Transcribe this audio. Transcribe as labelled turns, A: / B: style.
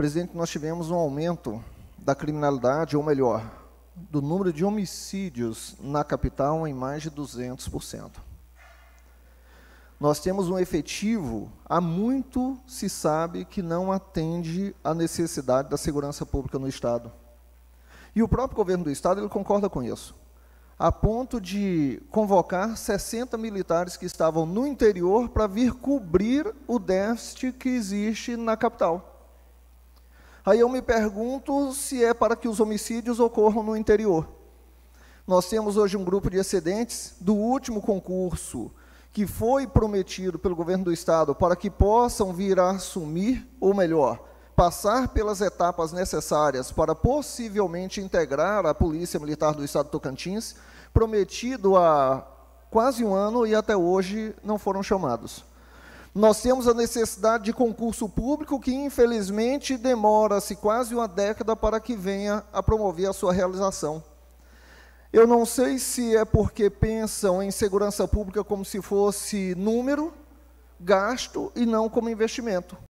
A: Presidente, nós tivemos um aumento da criminalidade, ou melhor, do número de homicídios na capital em mais de 200%. Nós temos um efetivo, há muito se sabe que não atende à necessidade da segurança pública no Estado. E o próprio governo do Estado ele concorda com isso, a ponto de convocar 60 militares que estavam no interior para vir cobrir o déficit que existe na capital. Aí eu me pergunto se é para que os homicídios ocorram no interior. Nós temos hoje um grupo de excedentes do último concurso que foi prometido pelo governo do estado para que possam vir a assumir, ou melhor, passar pelas etapas necessárias para possivelmente integrar a Polícia Militar do Estado de Tocantins, prometido há quase um ano e até hoje não foram chamados. Nós temos a necessidade de concurso público que, infelizmente, demora-se quase uma década para que venha a promover a sua realização. Eu não sei se é porque pensam em segurança pública como se fosse número, gasto e não como investimento.